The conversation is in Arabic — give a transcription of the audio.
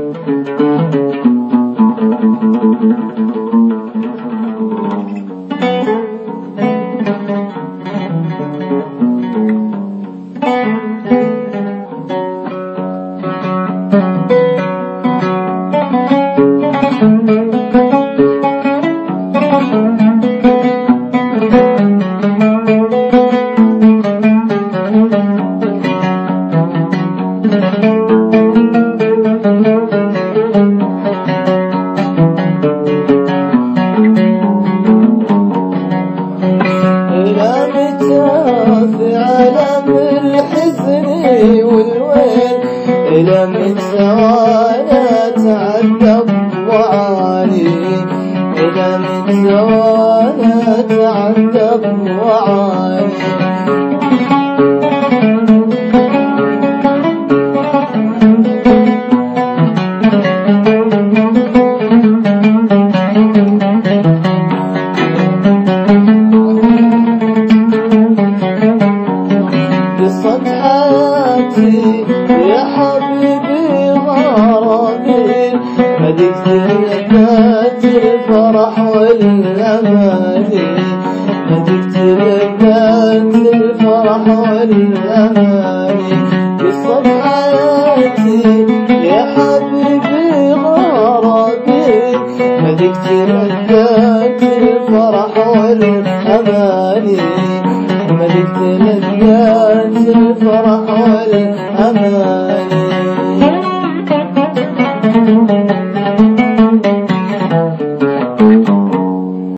Thank you. إلى متى وأنا اتعذب وعاني؟ إلى متى وأنا اتعذب وعاني؟ هديك الفرح والأماني هديك لذات الفرح والأماني قصة حياتي يا حبيبي غرامي هديك لذات الفرح والأماني ملكت لذات الفرح والأماني